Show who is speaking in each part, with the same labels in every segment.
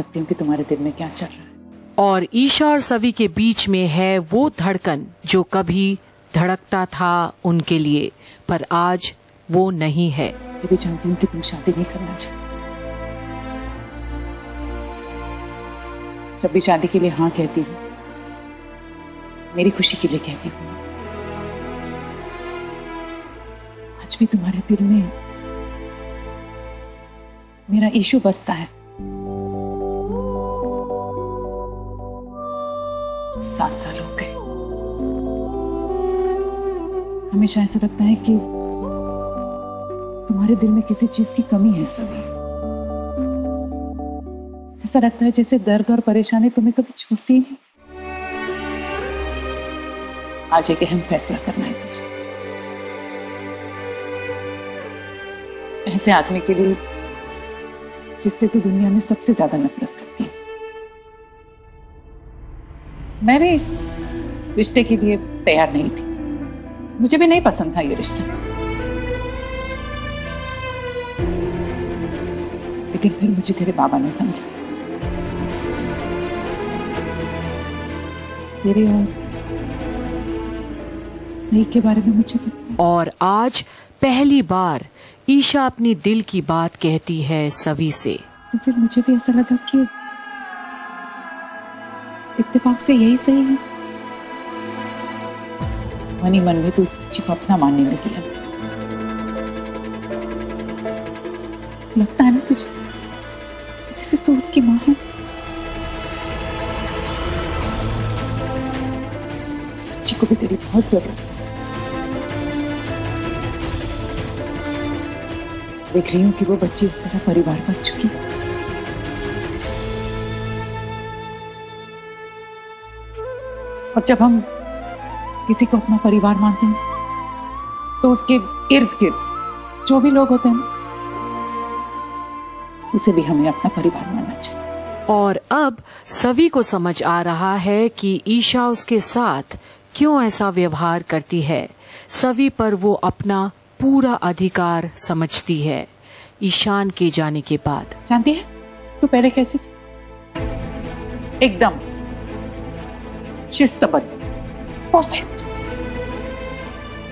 Speaker 1: सकती हूँ कि तुम्हारे दिल में क्या चल रहा है।
Speaker 2: और ईशा और सभी के बीच में है वो धड़कन जो कभी धड़कता था उनके लिए पर आज वो नहीं है।
Speaker 1: ये भी जानती हूँ कि तुम शादी नहीं करना चाहती। जब भी शादी के लिए हाँ कहती हूँ मेरी खुशी के लिए कहती हूँ। आज भी तुम्हारे दिल में मेरा ईशु बसता है। सात साल हो गए। हमेशा ऐसा लगता है कि तुम्हारे दिल में किसी चीज़ की कमी है सभी। ऐसा लगता है जैसे दर्द और परेशानी तुम्हें कभी छोड़ती ही नहीं। आज एक अहम फैसला करना है तुझे। ऐसे आदमी के लिए जिससे तू दुनिया में सबसे ज़्यादा नफरत मैं भी इस रिश्ते के लिए तैयार नहीं थी। मुझे भी नहीं पसंद था ये रिश्ता। लेकिन फिर मुझे तेरे बाबा ने समझा। तेरे और सही के बारे में मुझे पता
Speaker 2: और आज पहली बार ईशा अपनी दिल की बात कहती है सभी से।
Speaker 1: तो फिर मुझे भी ऐसा लगा कि इत्तेफाक से यही सही है। मन ही मन में तो उस बच्ची को अपना मानने लगी अब लगता है ना तुझे? जैसे तू उसकी माँ है। उस बच्ची को भी तेरी बहुत ज़रूरत है। देख रही हूँ कि वो बच्ची तेरा परिवार बन चुकी है। और जब हम किसी को अपना परिवार मानते हैं तो उसके इर्द गिर्द जो भी लोग होते हैं उसे भी हमें अपना परिवार मानना चाहिए।
Speaker 2: और अब सभी को समझ आ रहा है कि ईशा उसके साथ क्यों ऐसा व्यवहार करती है। सभी पर वो अपना पूरा अधिकार समझती है ईशान के जाने के बाद।
Speaker 1: जानती है? तू पहले कैसी थी? एकदम। शिस्तबद्ध। परफेक्ट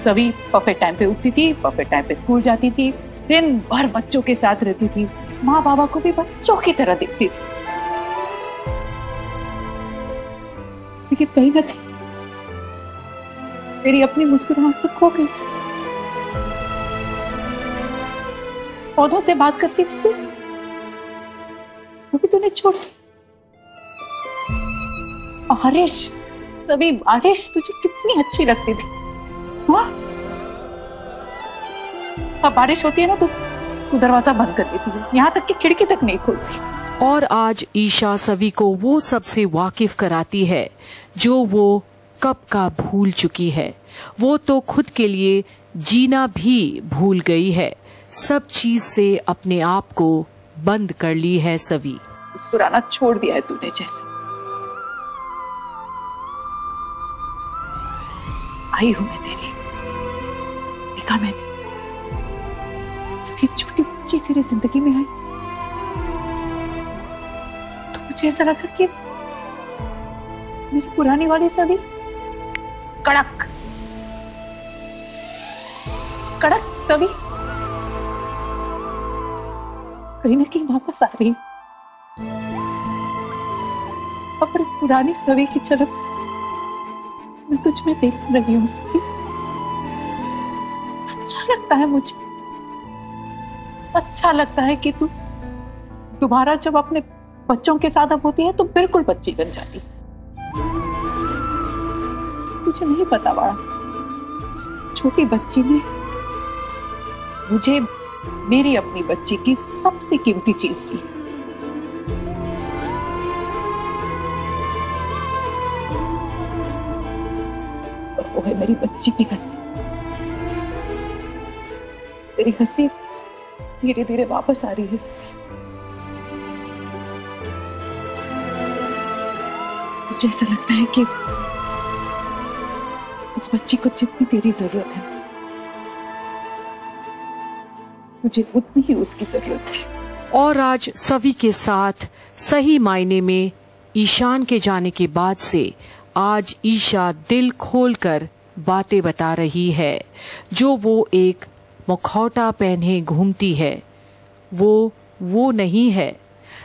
Speaker 1: सभी परफेक्ट टाइम पे उठती थी परफेक्ट टाइम पे स्कूल जाती थी, दिन भर बच्चों के साथ रहती थी माँ बाबा को भी बच्चों की तरह देखती थी। लेकिन कहीं ना थी तेरी अपनी मुस्कुराहट तो खो गई थी। पौधों से बात करती थी तू, वो भी तूने छोड़। दी बारिश सभी बारिश तुझे कितनी अच्छी लगती थी। हाँ अब बारिश होती है ना तो तू दरवाज़ा बंद कर देती है। यहाँ तक कि खिड़की तक नहीं खोलती।
Speaker 2: और आज ईशा सभी को वो सबसे वाकिफ कराती है जो वो कब का भूल चुकी है। वो तो खुद के लिए जीना भी भूल गई है। सब चीज़ से अपने आप को बंद कर ली है सभी।
Speaker 1: मुस्कुराना छोड़ दिया है तूने जैसे। आई हूँ मैं तेरी। देखा मैंने। जब ये छोटी बच्ची तेरी ज़िंदगी में आई तो मुझे ऐसा लगा कि मेरी पुरानी वाली सभी कड़क। कड़क सभी कहीं ना कहीं वापस आ रही। पुरानी सभी की झलक मैं तुझ में देखने लगी हूँ सभी अच्छा लगता है मुझे। अच्छा लगता है कि तू दोबारा जब अपने बच्चों के साथ अब होती है तो बिल्कुल बच्ची बन जाती तुझे नहीं पता बड़ा, छोटी बच्ची ने मुझे मेरी अपनी बच्ची की सबसे कीमती चीज़ थी वो है मेरी बच्ची की हँसी। तेरी हँसी धीरे धीरे वापस आ रही है सभी मुझे ऐसा लगता है कि उस बच्ची को जितनी तेरी ज़रूरत है, मुझे उतनी ही उसकी ज़रूरत है।
Speaker 2: और आज सभी के साथ सही मायने में ईशान के जाने के बाद से आज ईशा दिल खोलकर बातें बता रही है। जो वो एक मुखौटा पहने घूमती है, वो वो नहीं है।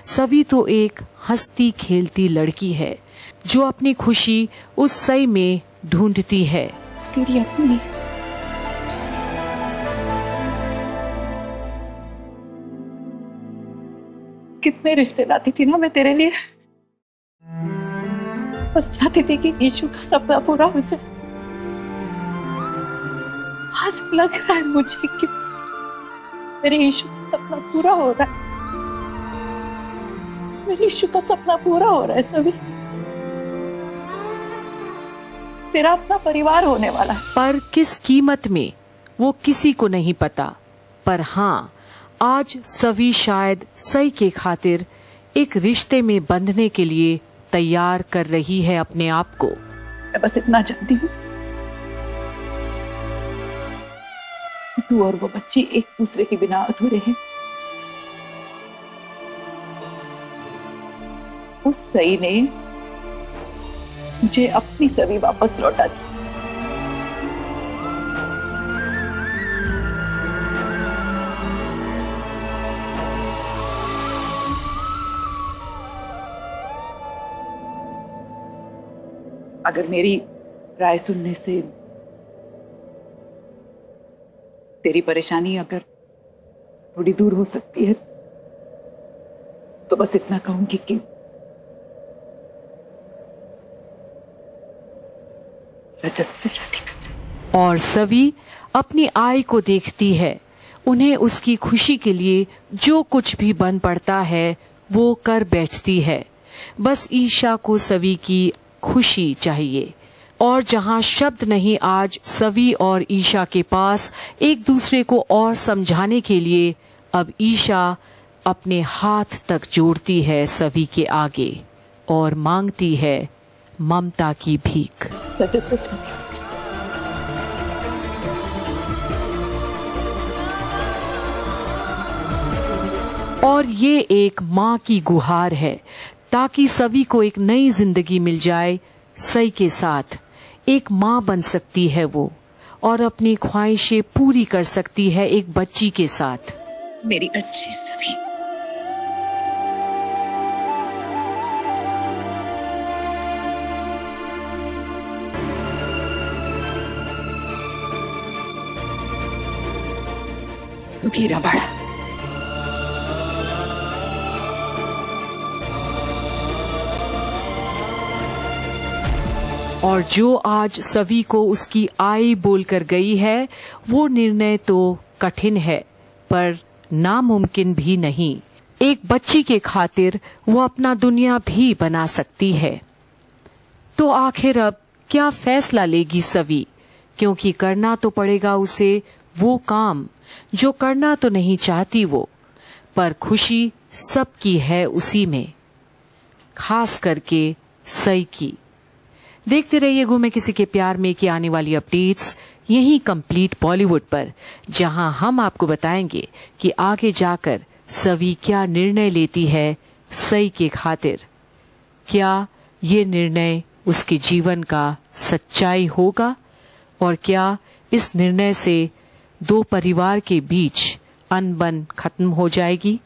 Speaker 2: सभी तो एक हंसती खेलती लड़की है, जो अपनी खुशी उस सई में ढूंढती है।
Speaker 1: कितने रिश्ते लाती थी ना मैं तेरे लिए। बस चाहती थी कि यीशु का सपना पूरा हो जाए। आज लग रहा है मुझे कि मेरे यीशु का सपना पूरा हो रहा है। मेरे यीशु का सपना पूरा हो रहा है सभी। तेरा अपना परिवार होने वाला है।
Speaker 2: पर किस कीमत में, वो किसी को नहीं पता। पर हाँ आज सभी शायद सही के खातिर एक रिश्ते में बंधने के लिए तैयार कर रही है अपने आप को।
Speaker 1: मैं बस इतना चाहती हूँ। तू और वो बच्ची एक दूसरे के बिना अधूरे हैं। उस सही ने मुझे अपनी सभी वापस लौटा दी। अगर मेरी राय सुनने से तेरी परेशानी अगर थोड़ी दूर हो सकती है तो बस इतना कहूँगी कि रजत से शादी कर
Speaker 2: और सभी अपनी आय को देखती है। उन्हें उसकी खुशी के लिए जो कुछ भी बन पड़ता है, वो कर बैठती है। बस ईशा को सभी की खुशी चाहिए। और जहाँ शब्द नहीं, आज सभी और ईशा के पास एक दूसरे को और समझाने के लिए अब ईशा अपने हाथ तक जोड़ती है सभी के आगे और मांगती है ममता की भीख। और ये एक माँ की गुहार है। ताकि सभी को एक नई ज़िंदगी मिल जाए सही के साथ। एक माँ बन सकती है वो, और अपनी ख्वाहिशें पूरी कर सकती है एक बच्ची के साथ।
Speaker 1: मेरी अच्छी सभी। सुखी रहा
Speaker 2: और जो आज सभी को उसकी आई बोलकर गई है, वो निर्णय तो कठिन है, पर नामुमकिन भी नहीं। एक बच्ची के खातिर वो अपना दुनिया भी बना सकती है। तो आखिर अब क्या फैसला लेगी सभी? क्योंकि करना तो पड़ेगा उसे वो काम, जो करना तो नहीं चाहती वो, पर खुशी सबकी है उसी में, खास करके सई की। देखते रहिए घूमे किसी के प्यार में की आने वाली अपडेट्स यही कंप्लीट बॉलीवुड पर, जहाँ हम आपको बताएँगे कि आगे जाकर सभी क्या निर्णय लेती है सही के खातिर। क्या ये निर्णय उसके जीवन का सच्चाई होगा? और क्या इस निर्णय से दो परिवार के बीच अनबन खत्म हो जाएगी?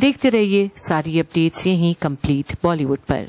Speaker 2: देखते रहिए सारी अपडेट्स यही कंप्लीट बॉलीवुड पर।